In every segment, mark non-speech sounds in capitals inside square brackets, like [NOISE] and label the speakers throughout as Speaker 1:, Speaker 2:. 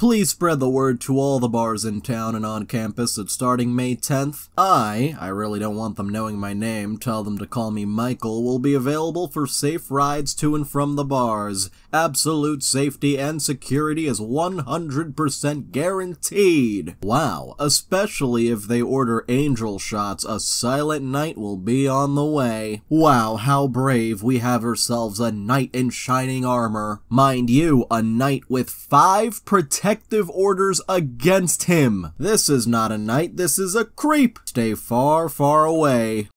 Speaker 1: Please spread the word to all the bars in town and on campus that starting May 10th, I, I really don't want them knowing my name, tell them to call me Michael, will be available for safe rides to and from the bars. Absolute safety and security is 100% guaranteed. Wow, especially if they order angel shots, a silent knight will be on the way. Wow, how brave we have ourselves a knight in shining armor. Mind you, a knight with five protective orders against him. This is not a knight, this is a creep. Stay far, far away.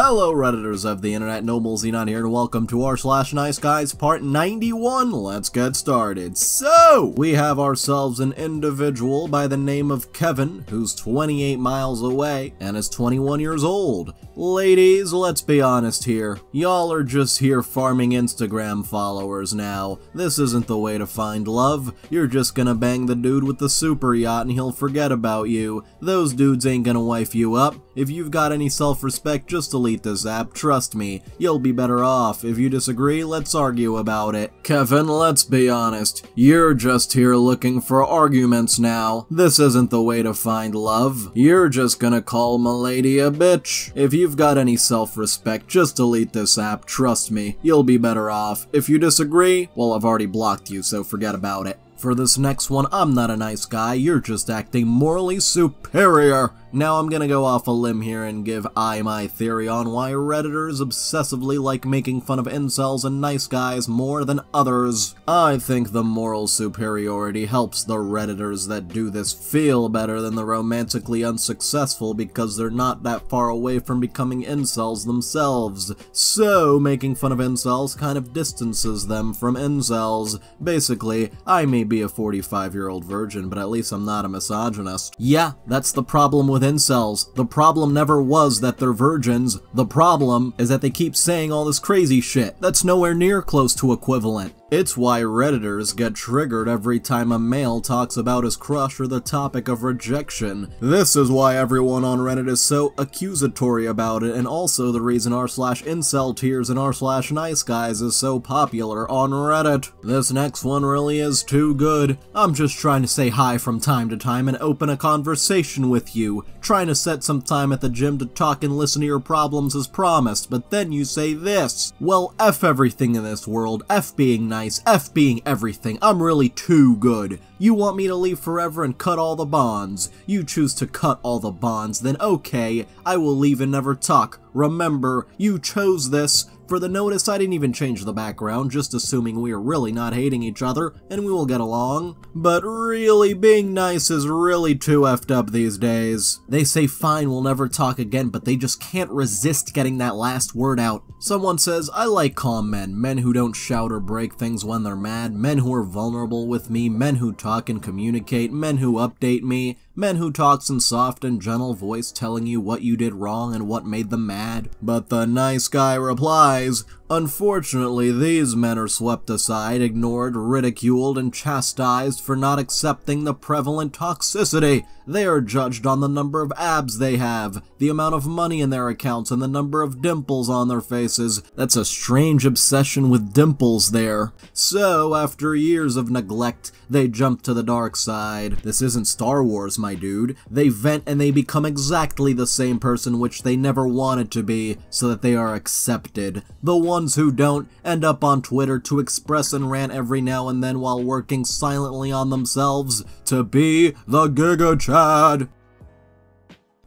Speaker 1: Hello redditors of the internet, Noble Xenon here and welcome to r slash nice guys part 91. Let's get started. So, we have ourselves an individual by the name of Kevin who's 28 miles away and is 21 years old. Ladies, let's be honest here. Y'all are just here farming Instagram followers now. This isn't the way to find love. You're just gonna bang the dude with the super yacht and he'll forget about you. Those dudes ain't gonna wife you up. If you've got any self-respect, just delete this app, trust me, you'll be better off. If you disagree, let's argue about it. Kevin, let's be honest, you're just here looking for arguments now. This isn't the way to find love. You're just gonna call Milady a bitch. If you've got any self-respect, just delete this app, trust me, you'll be better off. If you disagree, well I've already blocked you, so forget about it. For this next one, I'm not a nice guy, you're just acting morally superior. Now I'm gonna go off a limb here and give I my theory on why redditors obsessively like making fun of incels and nice guys more than others. I think the moral superiority helps the redditors that do this feel better than the romantically unsuccessful because they're not that far away from becoming incels themselves. So making fun of incels kind of distances them from incels. Basically, I may be a 45 year old virgin, but at least I'm not a misogynist. Yeah, that's the problem with with incels. The problem never was that they're virgins. The problem is that they keep saying all this crazy shit. That's nowhere near close to equivalent. It's why redditors get triggered every time a male talks about his crush or the topic of rejection. This is why everyone on Reddit is so accusatory about it and also the reason r slash incel tears and r slash nice guys is so popular on Reddit. This next one really is too good. I'm just trying to say hi from time to time and open a conversation with you, trying to set some time at the gym to talk and listen to your problems as promised, but then you say this. Well, F everything in this world, F being nice nice, F being everything, I'm really too good. You want me to leave forever and cut all the bonds. You choose to cut all the bonds, then okay, I will leave and never talk. Remember, you chose this, for the notice, I didn't even change the background, just assuming we are really not hating each other, and we will get along. But really, being nice is really too effed up these days. They say fine, we'll never talk again, but they just can't resist getting that last word out. Someone says, I like calm men, men who don't shout or break things when they're mad, men who are vulnerable with me, men who talk and communicate, men who update me, men who talks in soft and gentle voice telling you what you did wrong and what made them mad. But the nice guy replies, Unfortunately, these men are swept aside, ignored, ridiculed, and chastised for not accepting the prevalent toxicity. They are judged on the number of abs they have, the amount of money in their accounts, and the number of dimples on their faces. That's a strange obsession with dimples there. So, after years of neglect, they jump to the dark side. This isn't Star Wars, my dude. They vent and they become exactly the same person which they never wanted to be, so that they are accepted. The ones who don't end up on Twitter to express and rant every now and then while working silently on themselves to be the Giga Chad.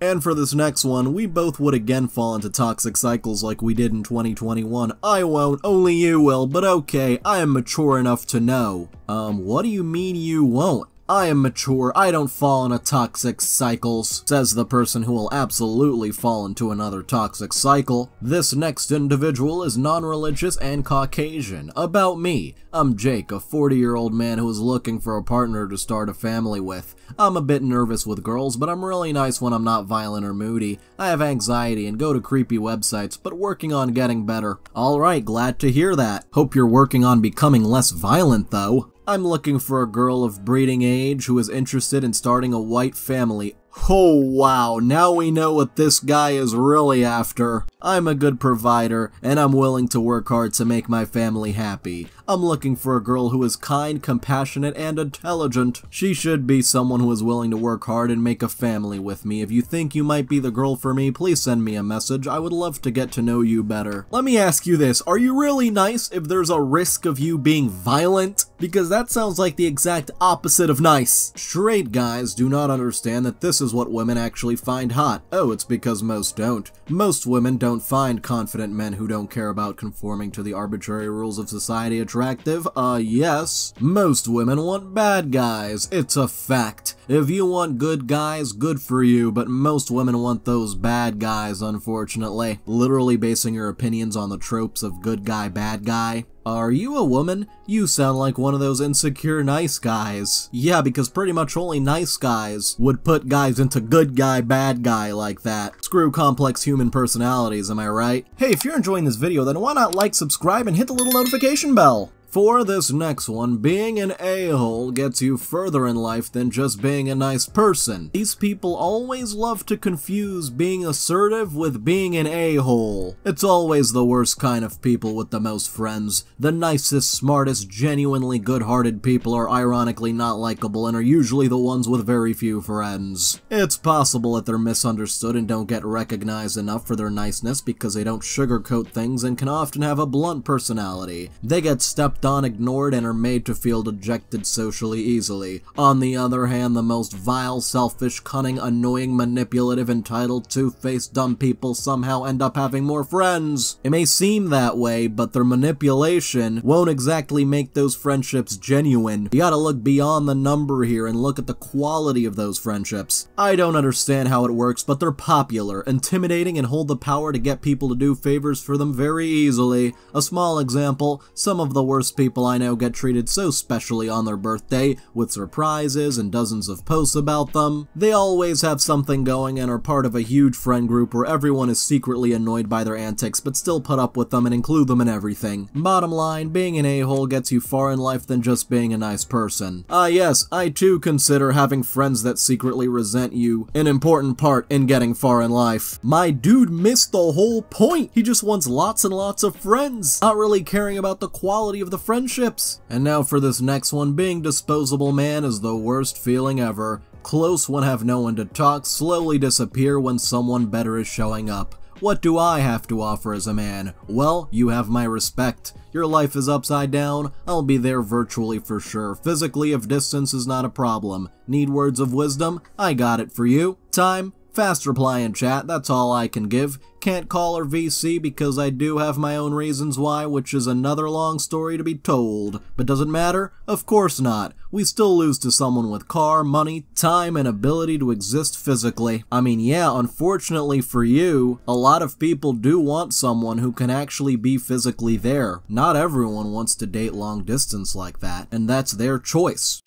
Speaker 1: And for this next one, we both would again fall into toxic cycles like we did in 2021. I won't, only you will, but okay, I am mature enough to know. Um, what do you mean you won't? I am mature, I don't fall into toxic cycles, says the person who will absolutely fall into another toxic cycle. This next individual is non-religious and Caucasian. About me, I'm Jake, a 40-year-old man who is looking for a partner to start a family with. I'm a bit nervous with girls, but I'm really nice when I'm not violent or moody. I have anxiety and go to creepy websites, but working on getting better. Alright, glad to hear that. Hope you're working on becoming less violent though. I'm looking for a girl of breeding age who is interested in starting a white family. Oh wow, now we know what this guy is really after. I'm a good provider, and I'm willing to work hard to make my family happy. I'm looking for a girl who is kind, compassionate, and intelligent. She should be someone who is willing to work hard and make a family with me. If you think you might be the girl for me, please send me a message. I would love to get to know you better. Let me ask you this, are you really nice if there's a risk of you being violent? Because that sounds like the exact opposite of nice. Straight guys do not understand that this is what women actually find hot. Oh, it's because most don't. Most women don't find confident men who don't care about conforming to the arbitrary rules of society attractive. Uh, yes. Most women want bad guys. It's a fact. If you want good guys, good for you, but most women want those bad guys, unfortunately. Literally basing your opinions on the tropes of good guy, bad guy. Are you a woman? You sound like one of those insecure nice guys. Yeah, because pretty much only nice guys would put guys into good guy, bad guy like that. Screw complex human personalities, am I right? Hey, if you're enjoying this video, then why not like, subscribe, and hit the little notification bell? For this next one, being an a-hole gets you further in life than just being a nice person. These people always love to confuse being assertive with being an a-hole. It's always the worst kind of people with the most friends. The nicest, smartest, genuinely good-hearted people are ironically not likable and are usually the ones with very few friends. It's possible that they're misunderstood and don't get recognized enough for their niceness because they don't sugarcoat things and can often have a blunt personality. They get stepped on, ignored, and are made to feel dejected socially easily. On the other hand, the most vile, selfish, cunning, annoying, manipulative, entitled, two-faced, dumb people somehow end up having more friends. It may seem that way, but their manipulation won't exactly make those friendships genuine. You gotta look beyond the number here and look at the quality of those friendships. I don't understand how it works, but they're popular, intimidating, and hold the power to get people to do favors for them very easily. A small example, some of the worst people I know get treated so specially on their birthday, with surprises and dozens of posts about them. They always have something going and are part of a huge friend group where everyone is secretly annoyed by their antics but still put up with them and include them in everything. Bottom line, being an a-hole gets you far in life than just being a nice person. Ah yes, I too consider having friends that secretly resent you an important part in getting far in life. My dude missed the whole point! He just wants lots and lots of friends, not really caring about the quality of the friendships. And now for this next one, being disposable man is the worst feeling ever. Close when have no one to talk, slowly disappear when someone better is showing up. What do I have to offer as a man? Well, you have my respect. Your life is upside down, I'll be there virtually for sure. Physically, if distance is not a problem. Need words of wisdom? I got it for you. Time? Fast reply in chat, that's all I can give. Can't call her VC because I do have my own reasons why, which is another long story to be told. But does it matter? Of course not. We still lose to someone with car, money, time, and ability to exist physically. I mean, yeah, unfortunately for you, a lot of people do want someone who can actually be physically there. Not everyone wants to date long distance like that, and that's their choice.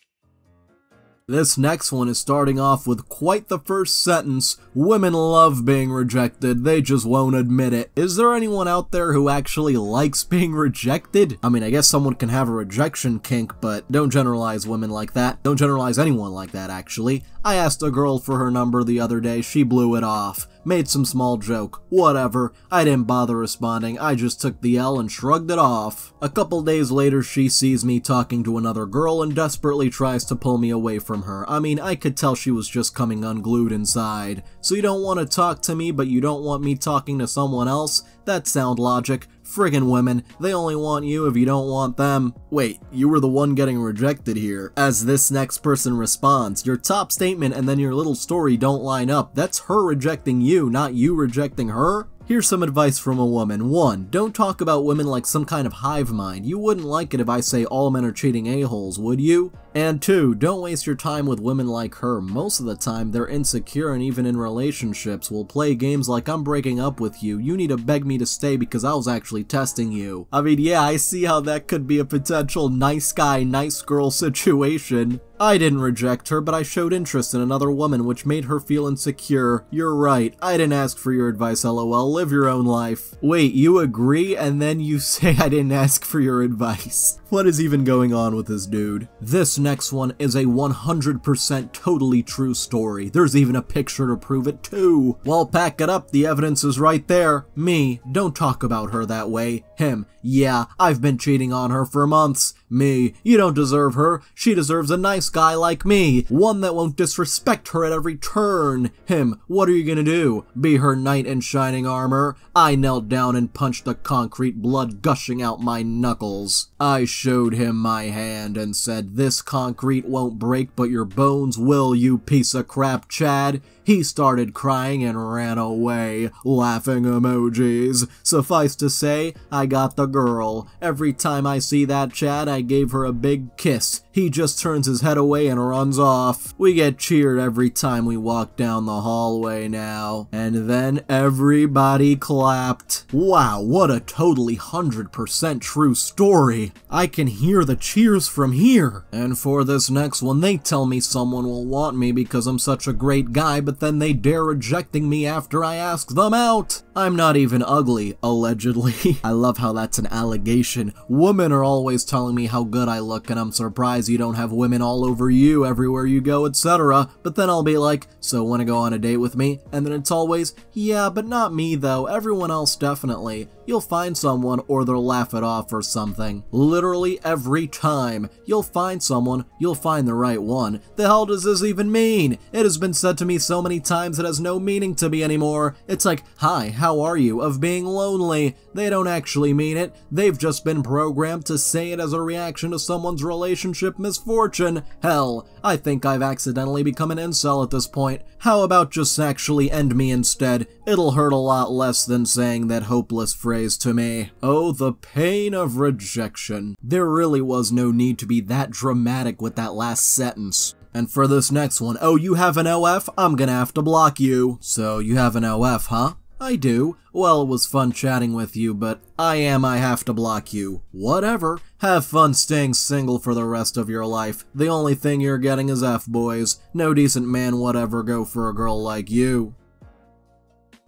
Speaker 1: This next one is starting off with quite the first sentence. Women love being rejected, they just won't admit it. Is there anyone out there who actually likes being rejected? I mean, I guess someone can have a rejection kink, but don't generalize women like that. Don't generalize anyone like that, actually. I asked a girl for her number the other day, she blew it off. Made some small joke. Whatever. I didn't bother responding, I just took the L and shrugged it off. A couple days later, she sees me talking to another girl and desperately tries to pull me away from her. I mean, I could tell she was just coming unglued inside. So you don't want to talk to me, but you don't want me talking to someone else? That's sound logic. Friggin' women, they only want you if you don't want them. Wait, you were the one getting rejected here. As this next person responds, your top statement and then your little story don't line up. That's her rejecting you, not you rejecting her. Here's some advice from a woman. 1. Don't talk about women like some kind of hive mind. You wouldn't like it if I say all men are cheating a-holes, would you? And 2. Don't waste your time with women like her. Most of the time, they're insecure and even in relationships will play games like I'm breaking up with you, you need to beg me to stay because I was actually testing you. I mean, yeah, I see how that could be a potential nice guy, nice girl [LAUGHS] situation. I didn't reject her, but I showed interest in another woman which made her feel insecure. You're right, I didn't ask for your advice lol, live your own life. Wait, you agree and then you [LAUGHS] say I didn't ask for your advice. What is even going on with this dude? This next one is a 100% totally true story. There's even a picture to prove it too. Well, pack it up, the evidence is right there. Me, don't talk about her that way. Him, yeah, I've been cheating on her for months. Me, you don't deserve her. She deserves a nice guy like me, one that won't disrespect her at every turn. Him, what are you gonna do? Be her knight in shining armor? I knelt down and punched the concrete, blood gushing out my knuckles. I showed him my hand and said, This concrete won't break, but your bones will, you piece of crap, Chad. He started crying and ran away, laughing emojis. Suffice to say, I got the girl. Every time I see that Chad, I gave her a big kiss. He just turns his head away and runs off. We get cheered every time we walk down the hallway now. And then everybody clapped. Wow, what a totally 100% true story. I can hear the cheers from here. And for this next one, they tell me someone will want me because I'm such a great guy, but then they dare rejecting me after I ask them out. I'm not even ugly, allegedly. [LAUGHS] I love how that's an allegation. Women are always telling me how good I look and I'm surprised you don't have women all over you everywhere you go, etc. But then I'll be like, so wanna go on a date with me? And then it's always, yeah, but not me though, everyone else definitely. You'll find someone or they'll laugh it off or something. Literally every time. You'll find someone, you'll find the right one. The hell does this even mean? It has been said to me so many times it has no meaning to me anymore. It's like, hi, how are you, of being lonely. They don't actually mean it. They've just been programmed to say it as a reaction to someone's relationship misfortune. Hell, I think I've accidentally become an incel at this point. How about just actually end me instead? It'll hurt a lot less than saying that hopeless phrase to me. Oh, the pain of rejection. There really was no need to be that dramatic with that last sentence. And for this next one, oh, you have an OF? I'm gonna have to block you. So, you have an OF, huh? I do. Well, it was fun chatting with you, but I am I have to block you. Whatever. Have fun staying single for the rest of your life. The only thing you're getting is F-boys. No decent man would ever go for a girl like you.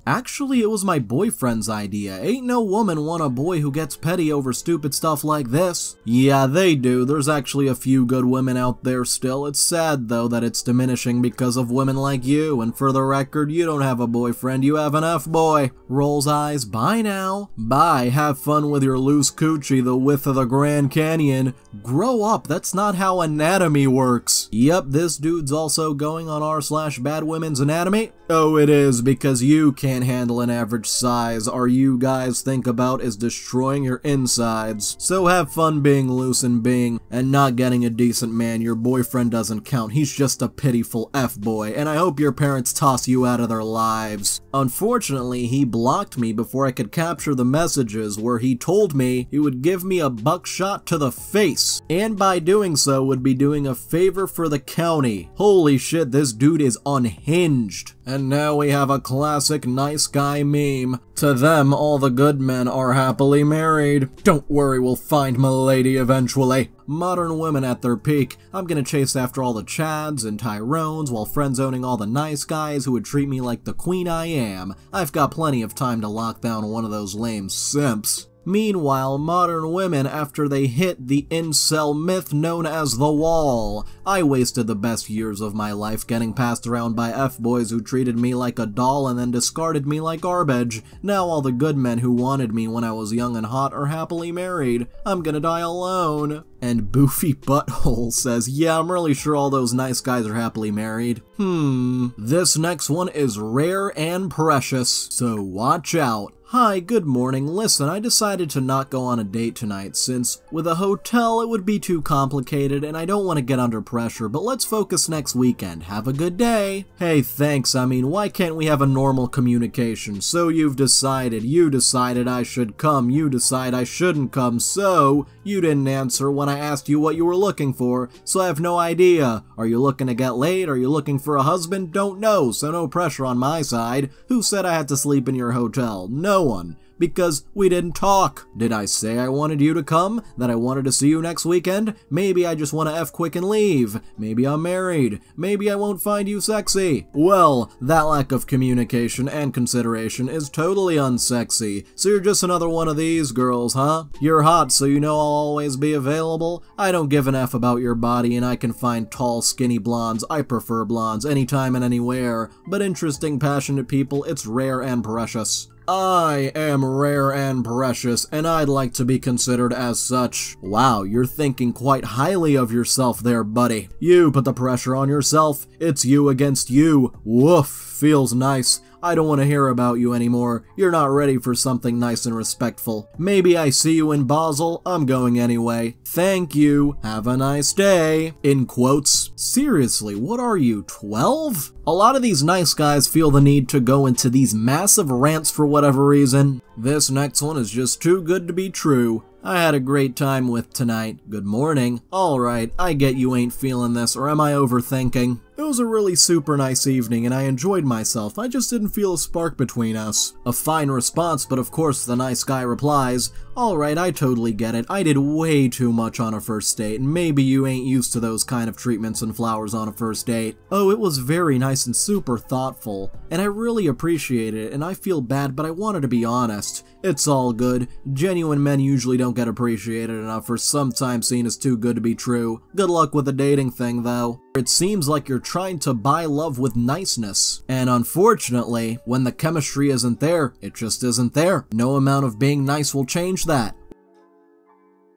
Speaker 1: Actually, it was my boyfriend's idea. Ain't no woman want a boy who gets petty over stupid stuff like this. Yeah, they do. There's actually a few good women out there still. It's sad, though, that it's diminishing because of women like you. And for the record, you don't have a boyfriend, you have an F-boy. Rolls eyes, bye now. Bye, have fun with your loose coochie the width of the Grand Canyon. Grow up, that's not how anatomy works. Yep, this dude's also going on r slash bad women's anatomy. Oh, it is, because you can't handle an average size. All you guys think about is destroying your insides. So have fun being loose and being, and not getting a decent man. Your boyfriend doesn't count. He's just a pitiful F-boy, and I hope your parents toss you out of their lives. Unfortunately, he blocked me before I could capture the messages where he told me he would give me a buckshot to the face, and by doing so would be doing a favor for the county. Holy shit, this dude is unhinged. And now we have a classic nice guy meme. To them, all the good men are happily married. Don't worry, we'll find milady eventually. Modern women at their peak. I'm gonna chase after all the Chads and Tyrones while friend-zoning all the nice guys who would treat me like the queen I am. I've got plenty of time to lock down one of those lame simps. Meanwhile, modern women after they hit the incel myth known as the wall. I wasted the best years of my life getting passed around by F-boys who treated me like a doll and then discarded me like garbage. Now all the good men who wanted me when I was young and hot are happily married. I'm gonna die alone. And Boofy [LAUGHS] Butthole says, yeah, I'm really sure all those nice guys are happily married. Hmm. This next one is rare and precious, so watch out. Hi, good morning. Listen, I decided to not go on a date tonight since with a hotel it would be too complicated and I don't want to get under pressure, but let's focus next weekend. Have a good day. Hey, thanks. I mean, why can't we have a normal communication? So you've decided, you decided I should come, you decide I shouldn't come, so you didn't answer when I asked you what you were looking for, so I have no idea. Are you looking to get laid? Are you looking for a husband? Don't know, so no pressure on my side. Who said I had to sleep in your hotel? No one. because we didn't talk. Did I say I wanted you to come? That I wanted to see you next weekend? Maybe I just want to F quick and leave. Maybe I'm married. Maybe I won't find you sexy. Well, that lack of communication and consideration is totally unsexy. So you're just another one of these girls, huh? You're hot, so you know I'll always be available? I don't give an F about your body and I can find tall, skinny blondes. I prefer blondes anytime and anywhere. But interesting, passionate people, it's rare and precious. I am rare and precious, and I'd like to be considered as such. Wow, you're thinking quite highly of yourself there, buddy. You put the pressure on yourself. It's you against you. Woof, feels nice. I don't want to hear about you anymore. You're not ready for something nice and respectful. Maybe I see you in Basel. I'm going anyway. Thank you. Have a nice day. In quotes. Seriously, what are you, 12? A lot of these nice guys feel the need to go into these massive rants for whatever reason. This next one is just too good to be true. I had a great time with tonight. Good morning. Alright, I get you ain't feeling this, or am I overthinking? It was a really super nice evening and I enjoyed myself, I just didn't feel a spark between us. A fine response, but of course the nice guy replies, Alright, I totally get it, I did way too much on a first date, and maybe you ain't used to those kind of treatments and flowers on a first date. Oh, it was very nice and super thoughtful, and I really appreciated it, and I feel bad, but I wanted to be honest. It's all good. Genuine men usually don't get appreciated enough or sometimes seen as too good to be true. Good luck with the dating thing, though. It seems like you're trying to buy love with niceness. And unfortunately, when the chemistry isn't there, it just isn't there. No amount of being nice will change that.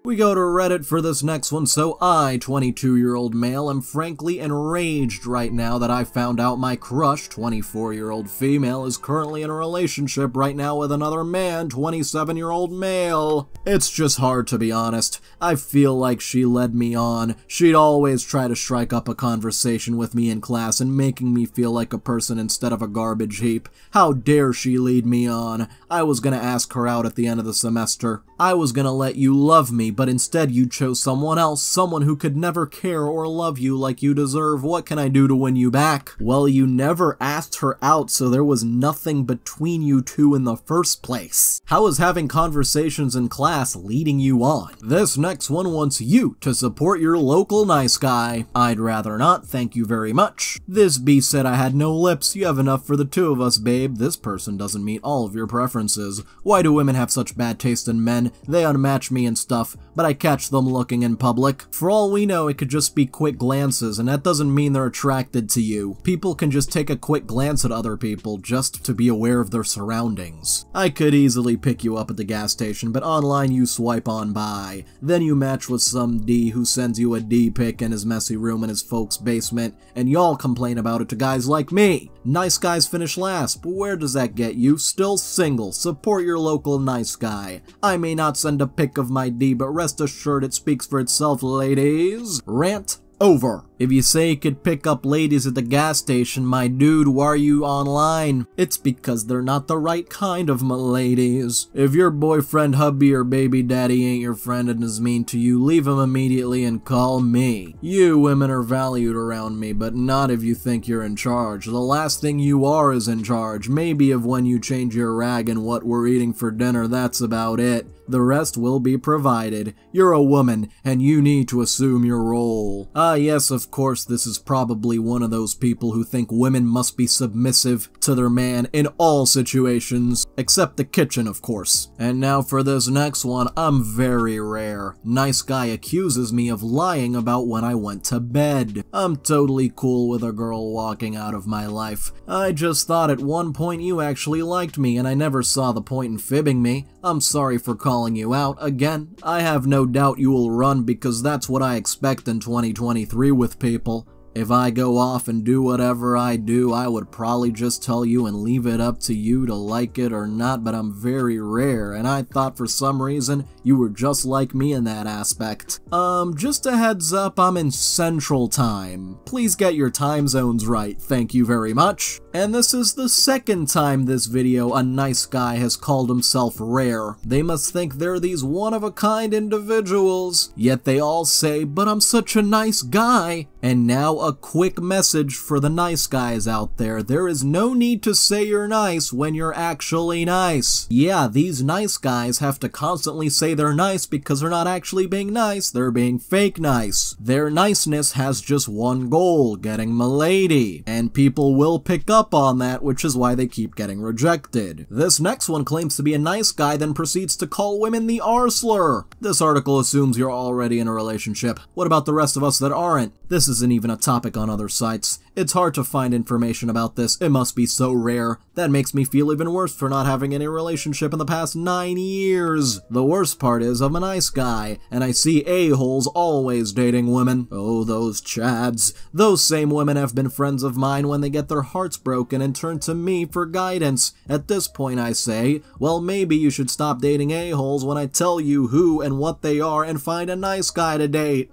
Speaker 1: We go to Reddit for this next one, so I, 22 year old male, am frankly enraged right now that I found out my crush, 24 year old female, is currently in a relationship right now with another man, 27 year old male. It's just hard to be honest. I feel like she led me on. She'd always try to strike up a conversation with me in class and making me feel like a person instead of a garbage heap. How dare she lead me on? I was gonna ask her out at the end of the semester. I was gonna let you love me but instead you chose someone else, someone who could never care or love you like you deserve. What can I do to win you back? Well, you never asked her out, so there was nothing between you two in the first place. How is having conversations in class leading you on? This next one wants you to support your local nice guy. I'd rather not, thank you very much. This B said I had no lips, you have enough for the two of us, babe. This person doesn't meet all of your preferences. Why do women have such bad taste in men? They unmatch me and stuff but I catch them looking in public. For all we know, it could just be quick glances, and that doesn't mean they're attracted to you. People can just take a quick glance at other people just to be aware of their surroundings. I could easily pick you up at the gas station, but online you swipe on by. Then you match with some D who sends you a D pic in his messy room in his folks' basement, and y'all complain about it to guys like me. Nice guys finish last, but where does that get you? Still single. Support your local nice guy. I may not send a pic of my D, but rest assured it speaks for itself, ladies. Rant over. If you say you could pick up ladies at the gas station, my dude, why are you online? It's because they're not the right kind of ladies. If your boyfriend, hubby, or baby daddy ain't your friend and is mean to you, leave him immediately and call me. You women are valued around me, but not if you think you're in charge. The last thing you are is in charge. Maybe of when you change your rag and what we're eating for dinner, that's about it. The rest will be provided. You're a woman, and you need to assume your role. Ah yes, of course this is probably one of those people who think women must be submissive to their man in all situations, except the kitchen of course. And now for this next one, I'm very rare. Nice guy accuses me of lying about when I went to bed. I'm totally cool with a girl walking out of my life. I just thought at one point you actually liked me and I never saw the point in fibbing me. I'm sorry for calling you out. Again, I have no doubt you will run because that's what I expect in 2023 with people. If I go off and do whatever I do, I would probably just tell you and leave it up to you to like it or not, but I'm very rare, and I thought for some reason you were just like me in that aspect. Um, just a heads up, I'm in Central Time. Please get your time zones right, thank you very much. And this is the second time this video a nice guy has called himself rare. They must think they're these one-of-a-kind individuals. Yet they all say, but I'm such a nice guy. And now a quick message for the nice guys out there. There is no need to say you're nice when you're actually nice. Yeah, these nice guys have to constantly say they're nice because they're not actually being nice, they're being fake nice. Their niceness has just one goal, getting milady. And people will pick up on that, which is why they keep getting rejected. This next one claims to be a nice guy, then proceeds to call women the R slur. This article assumes you're already in a relationship. What about the rest of us that aren't? This isn't even a topic on other sites. It's hard to find information about this, it must be so rare. That makes me feel even worse for not having any relationship in the past 9 years. The worst part is I'm a nice guy, and I see a-holes always dating women. Oh, those chads. Those same women have been friends of mine when they get their hearts broken and turn to me for guidance. At this point I say, well maybe you should stop dating a-holes when I tell you who and what they are and find a nice guy to date.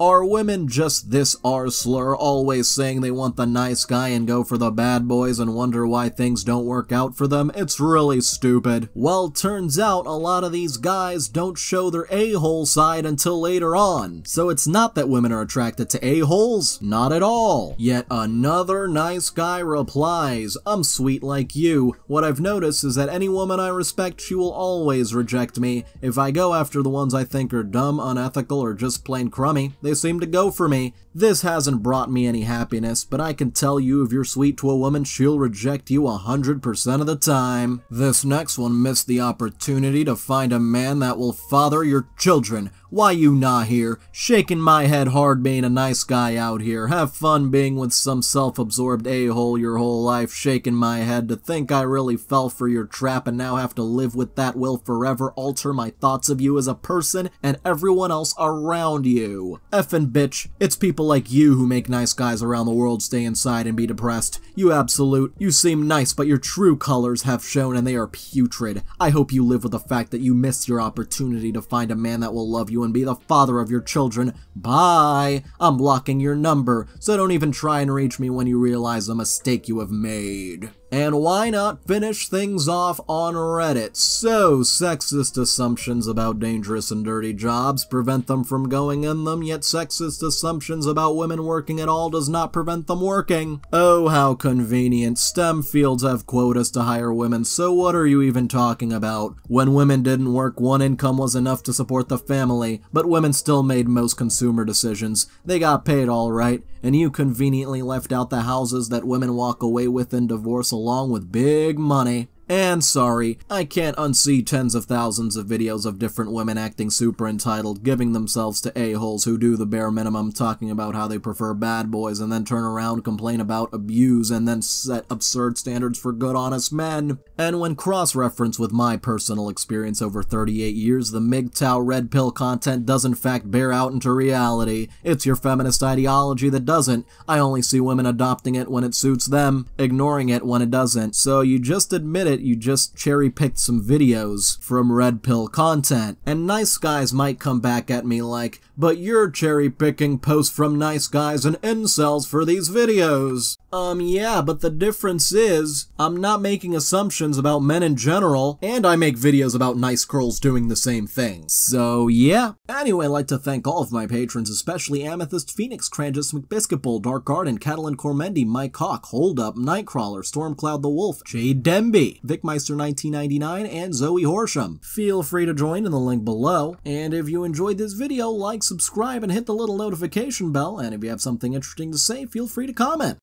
Speaker 1: Are women just this R slur, always saying they want the nice guy and go for the bad boys and wonder why things don't work out for them? It's really stupid. Well, turns out a lot of these guys don't show their a-hole side until later on. So it's not that women are attracted to a-holes, not at all. Yet another nice guy replies, I'm sweet like you. What I've noticed is that any woman I respect, she will always reject me. If I go after the ones I think are dumb, unethical, or just plain crummy, they seem to go for me. This hasn't brought me any happiness, but I can tell you if you're sweet to a woman, she'll reject you 100% of the time. This next one missed the opportunity to find a man that will father your children. Why you not here? Shaking my head hard being a nice guy out here. Have fun being with some self-absorbed a-hole your whole life, shaking my head to think I really fell for your trap and now have to live with that will forever alter my thoughts of you as a person and everyone else around you. Effin' bitch, it's people like you who make nice guys around the world stay inside and be depressed. You absolute, you seem nice but your true colors have shown and they are putrid. I hope you live with the fact that you missed your opportunity to find a man that will love you and be the father of your children. Bye! I'm blocking your number, so don't even try and reach me when you realize the mistake you have made. And why not finish things off on Reddit? So, sexist assumptions about dangerous and dirty jobs prevent them from going in them, yet sexist assumptions about women working at all does not prevent them working. Oh, how convenient. STEM fields have quotas to hire women, so what are you even talking about? When women didn't work, one income was enough to support the family, but women still made most consumer decisions. They got paid alright, and you conveniently left out the houses that women walk away with in divorce along with big money. And sorry, I can't unsee tens of thousands of videos of different women acting super entitled, giving themselves to a-holes who do the bare minimum, talking about how they prefer bad boys, and then turn around, complain about abuse, and then set absurd standards for good honest men. And when cross-referenced with my personal experience over 38 years, the MGTOW red pill content does in fact bear out into reality. It's your feminist ideology that doesn't. I only see women adopting it when it suits them, ignoring it when it doesn't. So you just admit it you just cherry picked some videos from Red Pill content. And nice guys might come back at me like, but you're cherry picking posts from nice guys and incels for these videos. Um, yeah, but the difference is, I'm not making assumptions about men in general, and I make videos about nice girls doing the same thing. So, yeah. Anyway, I'd like to thank all of my patrons, especially Amethyst Phoenix, Cranjus McBiscuitbull, Dark Garden, Catalan Cormendi, Mike Hawk, Hold Up, Nightcrawler, Stormcloud the Wolf, Jade Demby, VicMeister1999, and Zoe Horsham. Feel free to join in the link below, and if you enjoyed this video, like, subscribe, and hit the little notification bell, and if you have something interesting to say, feel free to comment.